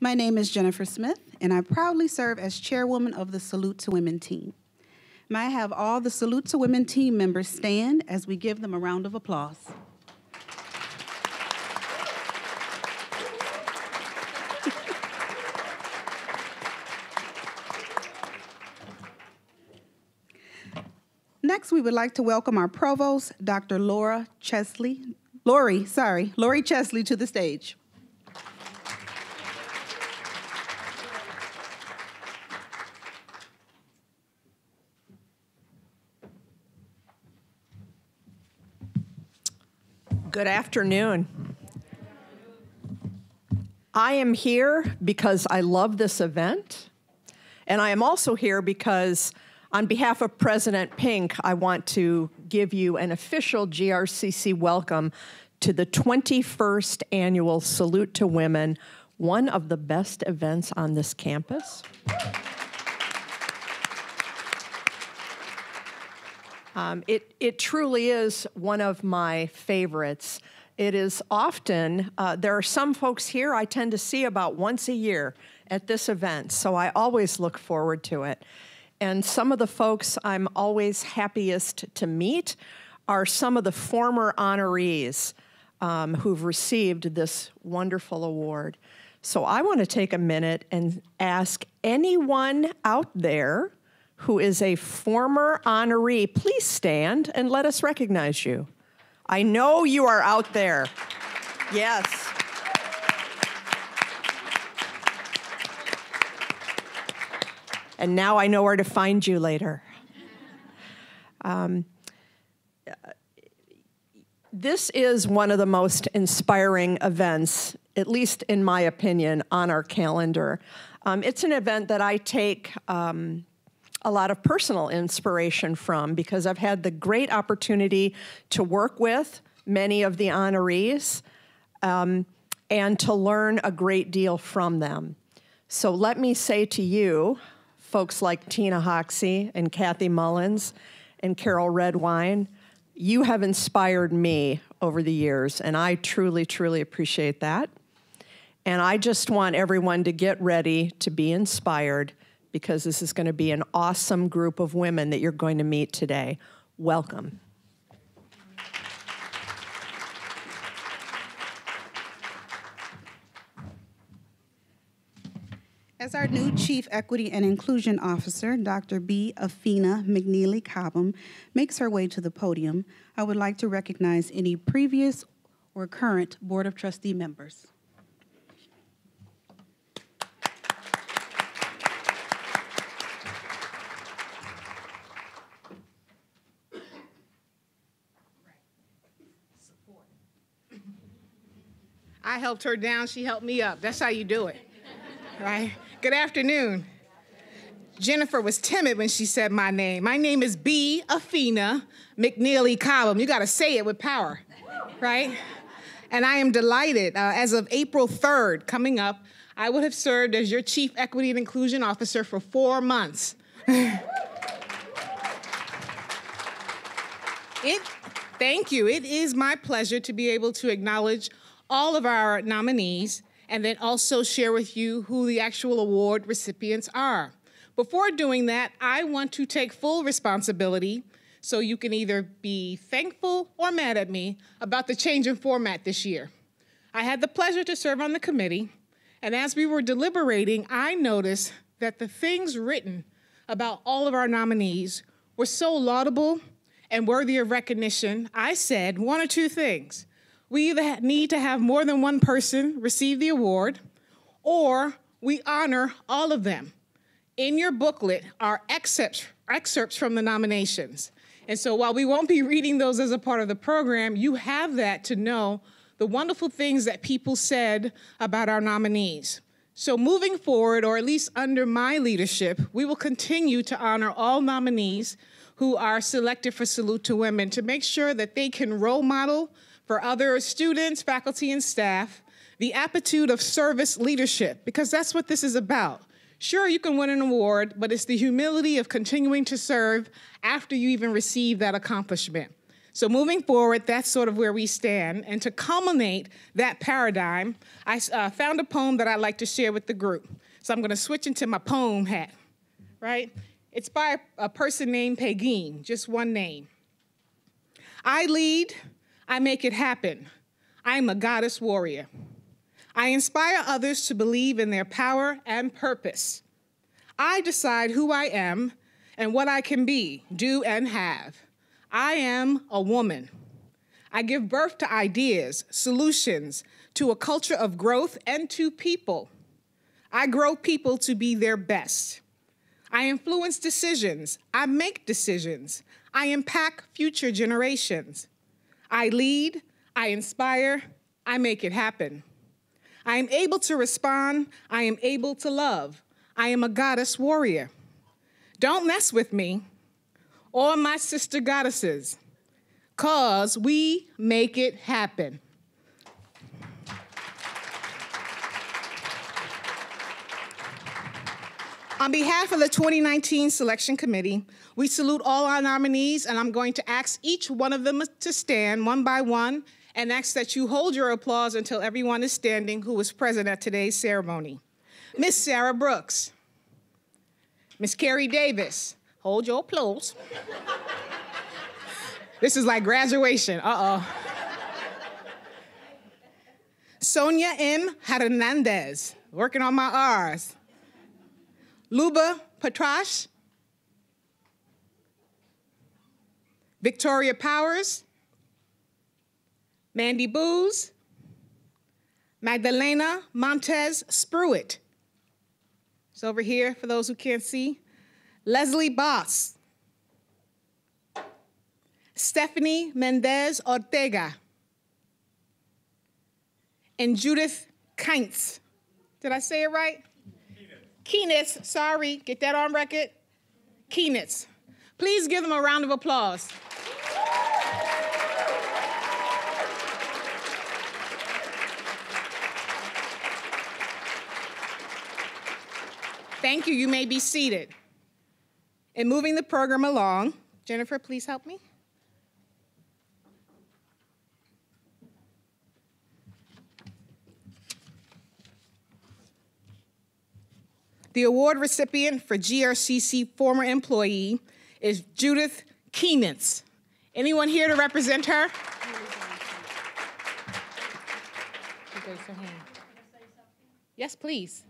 My name is Jennifer Smith, and I proudly serve as chairwoman of the Salute to Women team. May I have all the Salute to Women team members stand as we give them a round of applause. Next, we would like to welcome our provost, Dr. Laura Chesley, Lori, sorry, Lori Chesley to the stage. Good afternoon. I am here because I love this event, and I am also here because on behalf of President Pink, I want to give you an official GRCC welcome to the 21st annual Salute to Women, one of the best events on this campus. Um, it, it truly is one of my favorites. It is often, uh, there are some folks here I tend to see about once a year at this event, so I always look forward to it. And some of the folks I'm always happiest to meet are some of the former honorees um, who've received this wonderful award. So I want to take a minute and ask anyone out there who is a former honoree, please stand and let us recognize you. I know you are out there. Yes. and now I know where to find you later. Um, this is one of the most inspiring events, at least in my opinion, on our calendar. Um, it's an event that I take um, a lot of personal inspiration from because I've had the great opportunity to work with many of the honorees um, and to learn a great deal from them. So let me say to you, folks like Tina Hoxie and Kathy Mullins and Carol Redwine. You have inspired me over the years, and I truly, truly appreciate that. And I just want everyone to get ready to be inspired because this is going to be an awesome group of women that you're going to meet today. Welcome. As our new Chief Equity and Inclusion Officer, Dr. B. Afeni McNeely Cobham, makes her way to the podium, I would like to recognize any previous or current Board of Trustee members. I helped her down, she helped me up. That's how you do it, right? Good afternoon. Jennifer was timid when she said my name. My name is B. Afeni McNeely Cobham. You got to say it with power, right? And I am delighted. Uh, as of April 3rd, coming up, I would have served as your Chief Equity and Inclusion Officer for four months. it, thank you. It is my pleasure to be able to acknowledge all of our nominees and then also share with you who the actual award recipients are. Before doing that, I want to take full responsibility so you can either be thankful or mad at me about the change in format this year. I had the pleasure to serve on the committee, and as we were deliberating, I noticed that the things written about all of our nominees were so laudable and worthy of recognition. I said one or two things. We either need to have more than one person receive the award, or we honor all of them. In your booklet are excerpts, excerpts from the nominations. And so while we won't be reading those as a part of the program, you have that to know the wonderful things that people said about our nominees. So moving forward, or at least under my leadership, we will continue to honor all nominees who are selected for Salute to Women to make sure that they can role model for other students, faculty, and staff the aptitude of service leadership, because that's what this is about. Sure, you can win an award, but it's the humility of continuing to serve after you even receive that accomplishment. So, moving forward, that's sort of where we stand. And to culminate that paradigm, I uh, found a poem that I'd like to share with the group. So, I'm going to switch into my poem hat, right? It's by a person named Pegeen, just one name. I lead, I make it happen. I am a goddess warrior. I inspire others to believe in their power and purpose. I decide who I am and what I can be, do, and have. I am a woman. I give birth to ideas, solutions, to a culture of growth, and to people. I grow people to be their best. I influence decisions. I make decisions. I impact future generations. I lead. I inspire. I make it happen. I am able to respond. I am able to love. I am a goddess warrior. Don't mess with me or my sister goddesses, because we make it happen. On behalf of the 2019 Selection Committee, we salute all our nominees, and I'm going to ask each one of them to stand one by one and ask that you hold your applause until everyone is standing who was present at today's ceremony. Miss Sarah Brooks, Miss Carrie Davis, hold your applause. this is like graduation, uh-oh. Sonia M. Hernandez, working on my R's. Luba Patrash, Victoria Powers, Mandy Booz, Magdalena Montez Spruitt. It's over here for those who can't see. Leslie Boss, Stephanie Mendez Ortega, and Judith Kaintz. Did I say it right? Keenitz, sorry, get that on record. Keenitz. Please give them a round of applause. Thank you. You may be seated. In moving the program along, Jennifer, please help me. The award recipient for GRCC former employee is Judith Keenitz. Anyone here to represent her? Yes, please.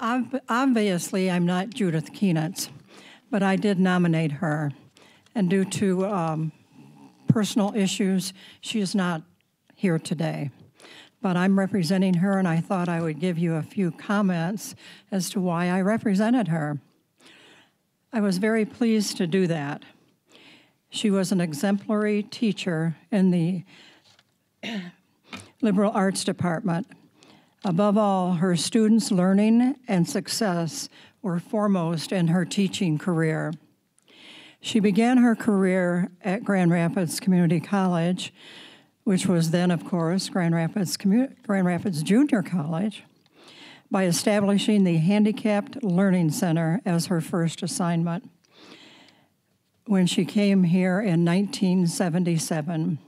Obviously, I'm not Judith Keenitz, but I did nominate her. And due to um, personal issues, she is not here today. But I'm representing her, and I thought I would give you a few comments as to why I represented her. I was very pleased to do that. She was an exemplary teacher in the liberal arts department Above all, her students' learning and success were foremost in her teaching career. She began her career at Grand Rapids Community College, which was then, of course, Grand Rapids, Grand Rapids Junior College, by establishing the Handicapped Learning Center as her first assignment when she came here in 1977.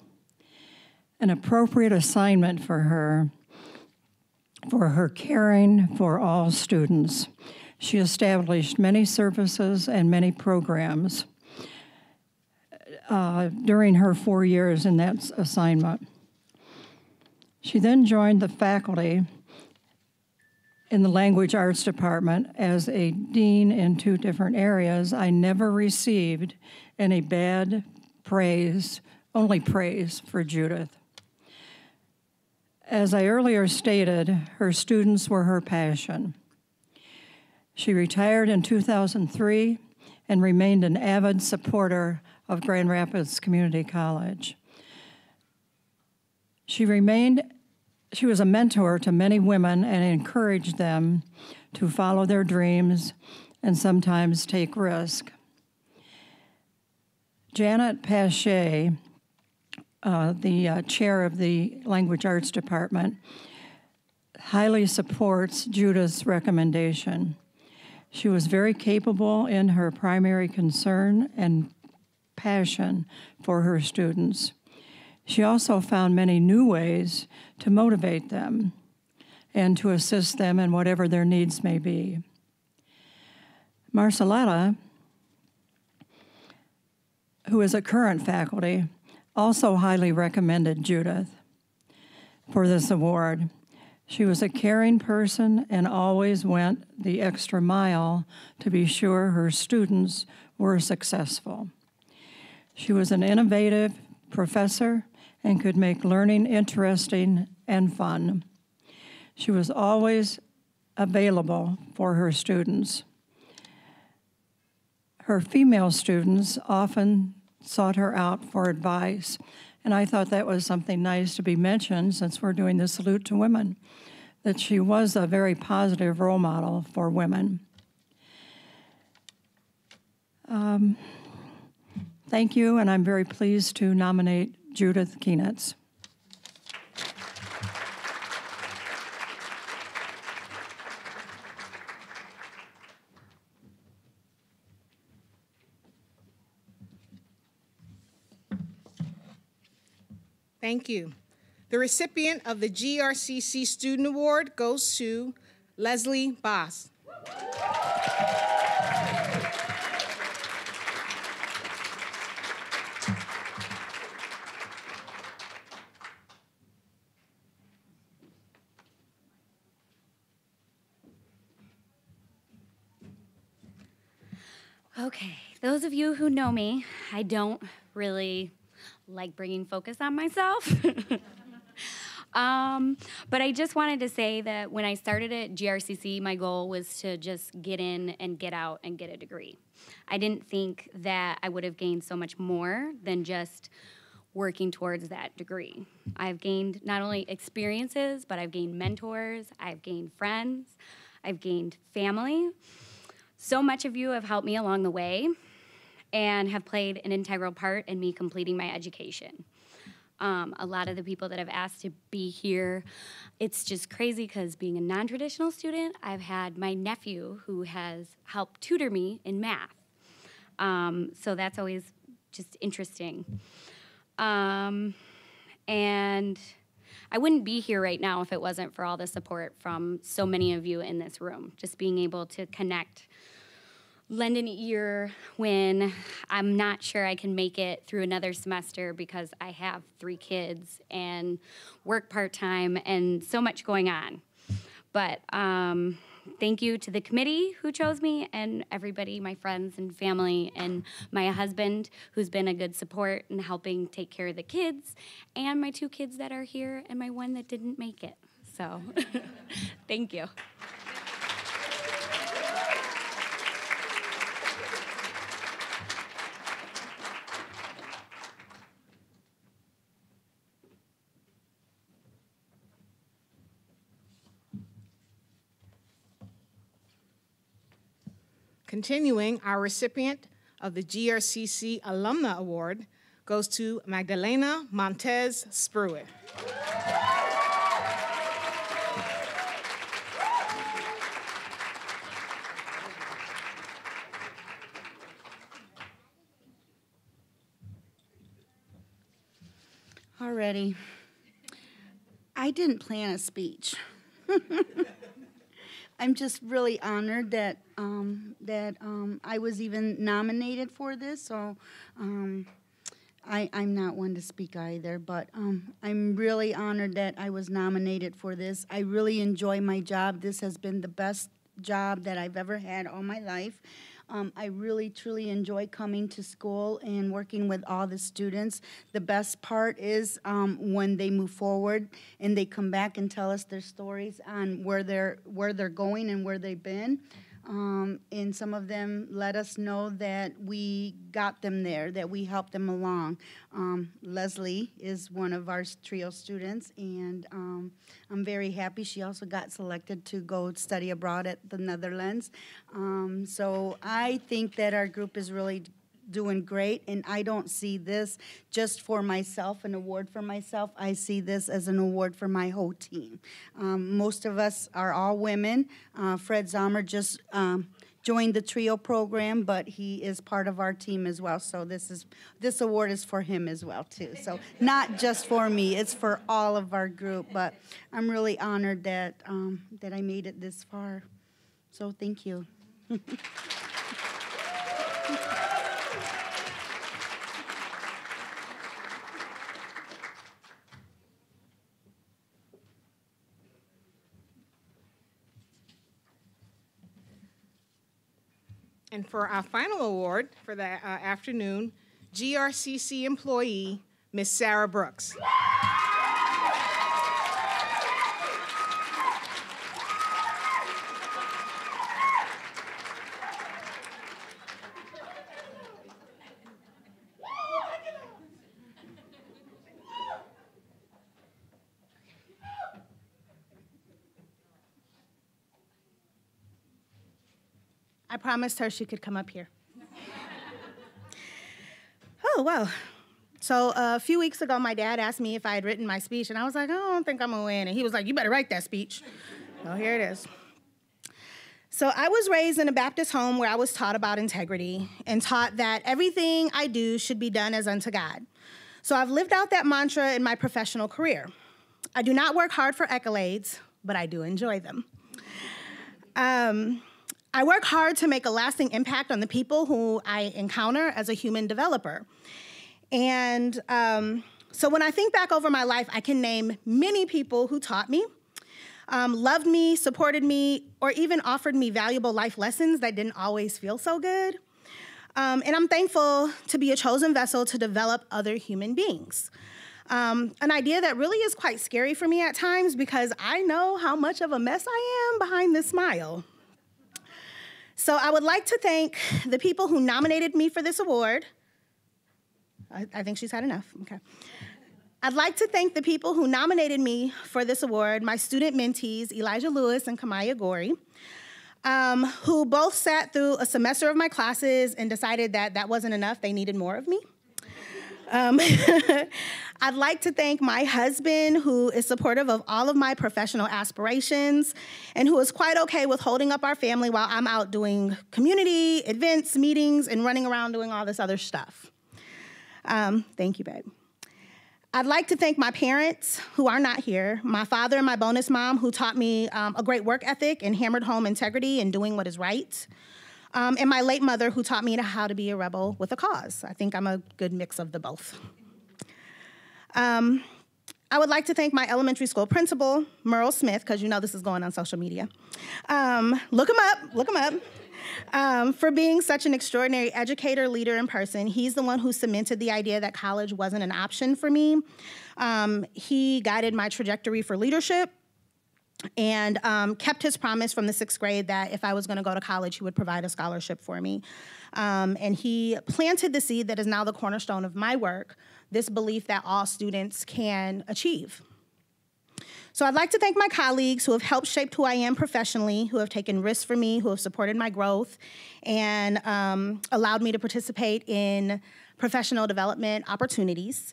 An appropriate assignment for her for her caring for all students. She established many services and many programs uh, during her four years in that assignment. She then joined the faculty in the language arts department as a dean in two different areas. I never received any bad praise, only praise for Judith. As I earlier stated, her students were her passion. She retired in 2003 and remained an avid supporter of Grand Rapids Community College. She remained she was a mentor to many women and encouraged them to follow their dreams and sometimes take risk. Janet Pache, uh, the uh, chair of the Language Arts Department, highly supports Judith's recommendation. She was very capable in her primary concern and passion for her students. She also found many new ways to motivate them and to assist them in whatever their needs may be. Marceletta, who is a current faculty, also highly recommended Judith for this award. She was a caring person and always went the extra mile to be sure her students were successful. She was an innovative professor and could make learning interesting and fun. She was always available for her students. Her female students often sought her out for advice, and I thought that was something nice to be mentioned since we're doing the Salute to Women, that she was a very positive role model for women. Um, thank you, and I'm very pleased to nominate Judith Keenitz. Thank you. The recipient of the GRCC Student Award goes to Leslie Boss. Okay, those of you who know me, I don't really like bringing focus on myself. um, but I just wanted to say that when I started at GRCC, my goal was to just get in and get out and get a degree. I didn't think that I would have gained so much more than just working towards that degree. I've gained not only experiences, but I've gained mentors, I've gained friends, I've gained family. So much of you have helped me along the way and have played an integral part in me completing my education. Um, a lot of the people that have asked to be here, it's just crazy because being a non traditional student, I've had my nephew who has helped tutor me in math. Um, so that's always just interesting. Um, and I wouldn't be here right now if it wasn't for all the support from so many of you in this room, just being able to connect lend an ear when I'm not sure I can make it through another semester because I have three kids and work part time and so much going on. But um, thank you to the committee who chose me and everybody, my friends and family, and my husband who's been a good support in helping take care of the kids, and my two kids that are here, and my one that didn't make it. So, thank you. Continuing, our recipient of the GRCC Alumna Award goes to Magdalena Montez Spruitt. Already. I didn't plan a speech. I'm just really honored that um, that um, I was even nominated for this. So um, I, I'm not one to speak either, but um, I'm really honored that I was nominated for this. I really enjoy my job. This has been the best job that I've ever had all my life. Um, I really, truly enjoy coming to school and working with all the students. The best part is um, when they move forward and they come back and tell us their stories on where they're where they're going and where they've been. Um, and some of them let us know that we got them there, that we helped them along. Um, Leslie is one of our trio students, and um, I'm very happy. She also got selected to go study abroad at the Netherlands. Um, so I think that our group is really doing great, and I don't see this just for myself, an award for myself. I see this as an award for my whole team. Um, most of us are all women. Uh, Fred Zomer just um, joined the trio program, but he is part of our team as well. So this is this award is for him as well too. So not just for me, it's for all of our group. But I'm really honored that um, that I made it this far. So thank you. And for our final award for the uh, afternoon, GRCC employee, Miss Sarah Brooks. Promised her she could come up here. oh, well. So uh, a few weeks ago, my dad asked me if I had written my speech, and I was like, I don't think I'm gonna win. And he was like, You better write that speech. So here it is. So I was raised in a Baptist home where I was taught about integrity and taught that everything I do should be done as unto God. So I've lived out that mantra in my professional career. I do not work hard for accolades, but I do enjoy them. Um, I work hard to make a lasting impact on the people who I encounter as a human developer. And um, so when I think back over my life, I can name many people who taught me, um, loved me, supported me, or even offered me valuable life lessons that didn't always feel so good. Um, and I'm thankful to be a chosen vessel to develop other human beings. Um, an idea that really is quite scary for me at times because I know how much of a mess I am behind this smile. So I would like to thank the people who nominated me for this award. I, I, think she's had enough. Okay. I'd like to thank the people who nominated me for this award, my student mentees, Elijah Lewis and Kamaya Gori, um, who both sat through a semester of my classes and decided that that wasn't enough, they needed more of me. Um, I'd like to thank my husband, who is supportive of all of my professional aspirations and who is quite okay with holding up our family while I'm out doing community events, meetings, and running around doing all this other stuff. Um, thank you, babe. I'd like to thank my parents who are not here, my father and my bonus mom who taught me um, a great work ethic and hammered home integrity and doing what is right. Um, and my late mother who taught me how to be a rebel with a cause. I think I'm a good mix of the both. Um, I would like to thank my elementary school principal, Merle Smith, because you know this is going on social media. Um, look him up, look him up. Um, for being such an extraordinary educator, leader, and person. He's the one who cemented the idea that college wasn't an option for me. Um, he guided my trajectory for leadership and um, kept his promise from the sixth grade that if I was going to go to college, he would provide a scholarship for me. Um, and he planted the seed that is now the cornerstone of my work this belief that all students can achieve. So I'd like to thank my colleagues who have helped shape who I am professionally, who have taken risks for me, who have supported my growth, and um, allowed me to participate in professional development opportunities.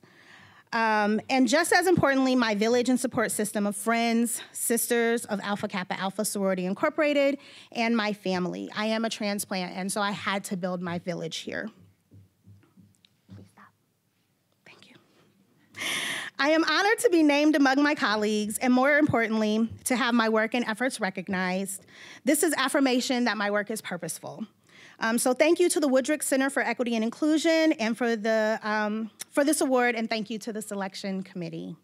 Um, and just as importantly, my village and support system of friends, sisters of Alpha Kappa Alpha Sorority Incorporated, and my family. I am a transplant, and so I had to build my village here. Thank you. I am honored to be named among my colleagues, and more importantly, to have my work and efforts recognized. This is affirmation that my work is purposeful. Um, so thank you to the Woodrick Center for Equity and Inclusion and for, the, um, for this award, and thank you to the selection committee.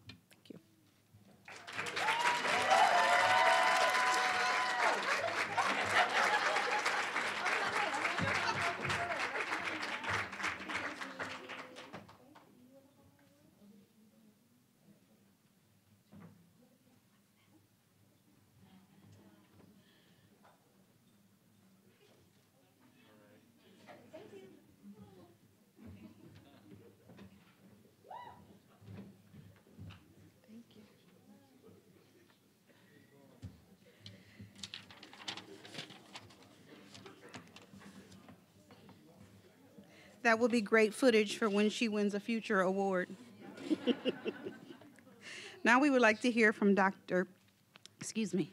That will be great footage for when she wins a future award. now we would like to hear from Dr. Excuse me,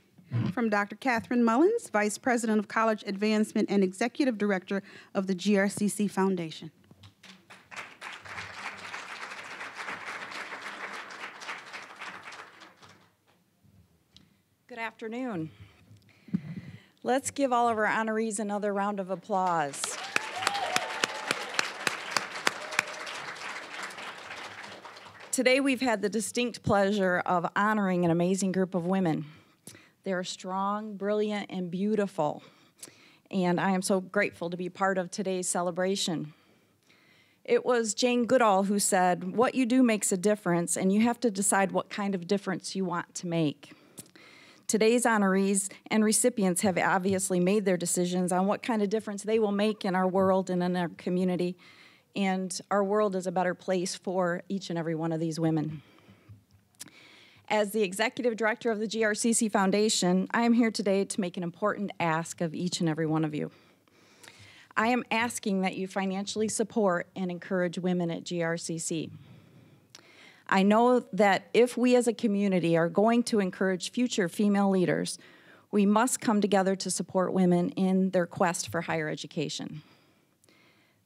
from Dr. Catherine Mullins, Vice President of College Advancement and Executive Director of the GRCC Foundation. Good afternoon. Let's give all of our honorees another round of applause. Today we've had the distinct pleasure of honoring an amazing group of women. They're strong, brilliant, and beautiful. And I am so grateful to be part of today's celebration. It was Jane Goodall who said, What you do makes a difference, and you have to decide what kind of difference you want to make. Today's honorees and recipients have obviously made their decisions on what kind of difference they will make in our world and in our community. And our world is a better place for each and every one of these women. As the executive director of the GRCC Foundation, I am here today to make an important ask of each and every one of you. I am asking that you financially support and encourage women at GRCC. I know that if we as a community are going to encourage future female leaders, we must come together to support women in their quest for higher education.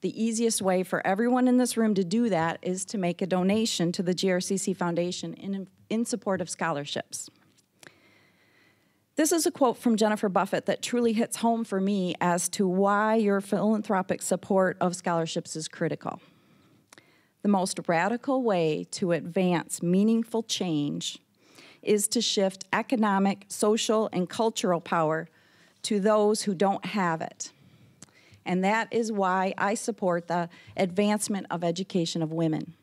The easiest way for everyone in this room to do that is to make a donation to the GRCC Foundation in, in support of scholarships. This is a quote from Jennifer Buffett that truly hits home for me as to why your philanthropic support of scholarships is critical. The most radical way to advance meaningful change is to shift economic, social, and cultural power to those who don't have it. And that is why I support the advancement of education of women.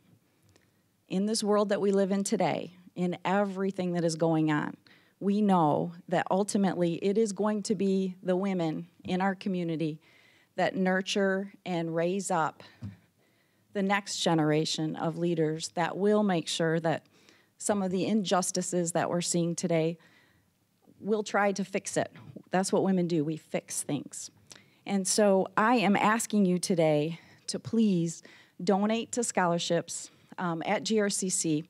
In this world that we live in today, in everything that is going on, we know that ultimately it is going to be the women in our community that nurture and raise up the next generation of leaders that will make sure that some of the injustices that we're seeing today will try to fix it. That's what women do, we fix things. And so I am asking you today to please donate to scholarships um, at GRCC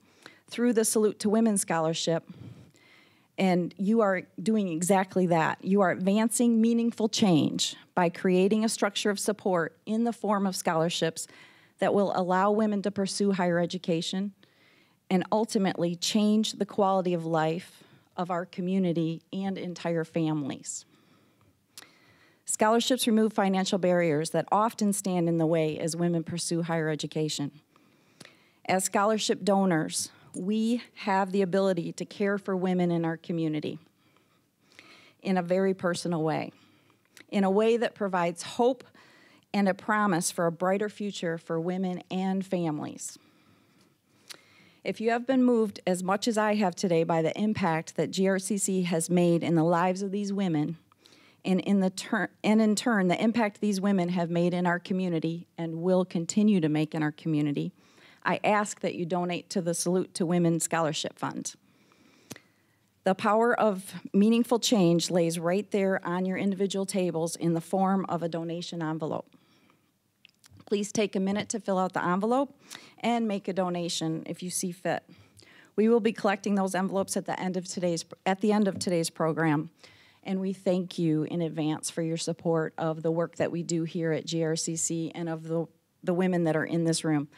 through the Salute to Women Scholarship. And you are doing exactly that. You are advancing meaningful change by creating a structure of support in the form of scholarships that will allow women to pursue higher education and ultimately change the quality of life of our community and entire families. Scholarships remove financial barriers that often stand in the way as women pursue higher education. As scholarship donors, we have the ability to care for women in our community in a very personal way, in a way that provides hope and a promise for a brighter future for women and families. If you have been moved as much as I have today by the impact that GRCC has made in the lives of these women, and in, the turn, and in turn, the impact these women have made in our community and will continue to make in our community, I ask that you donate to the Salute to Women Scholarship Fund. The power of meaningful change lays right there on your individual tables in the form of a donation envelope. Please take a minute to fill out the envelope and make a donation if you see fit. We will be collecting those envelopes at the end of today's at the end of today's program and we thank you in advance for your support of the work that we do here at GRCC and of the, the women that are in this room.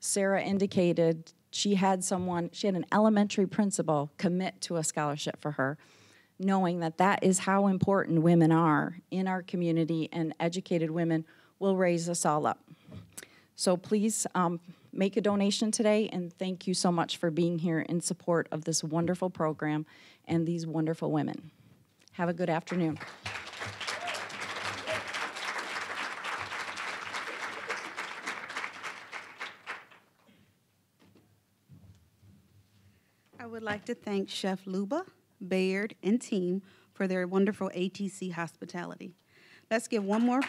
Sarah indicated she had someone, she had an elementary principal commit to a scholarship for her, knowing that that is how important women are in our community, and educated women will raise us all up. So please um, make a donation today, and thank you so much for being here in support of this wonderful program and these wonderful women. Have a good afternoon. I would like to thank Chef Luba, Bayard, and team for their wonderful ATC hospitality. Let's give one more.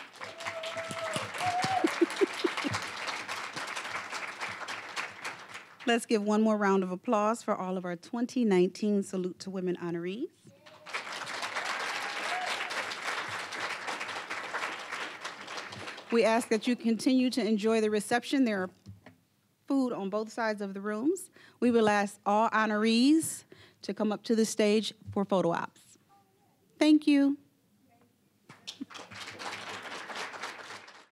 Let's give one more round of applause for all of our 2019 Salute to Women honorees. We ask that you continue to enjoy the reception. There are food on both sides of the rooms. We will ask all honorees to come up to the stage for photo ops. Thank you.